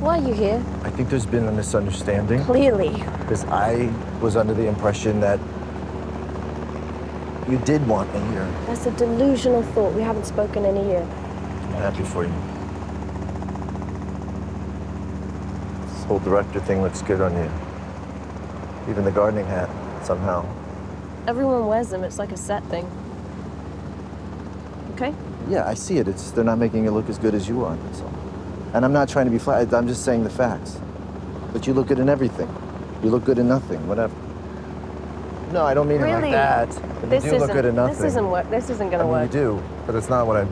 Why are you here? I think there's been a misunderstanding Clearly. because I was under the impression that you did want me here. That's a delusional thought. We haven't spoken in a year. I'm happy for you. This whole director thing looks good on you. Even the gardening hat, somehow. Everyone wears them. It's like a set thing. Okay? Yeah, I see it. It's they're not making it look as good as you are. That's all. And I'm not trying to be flat. I'm just saying the facts. But you look good in everything. You look good in nothing. Whatever. No, I don't mean it like that. But This you do look good in nothing. This isn't. This isn't gonna mean, work. you do, but it's not what I'm.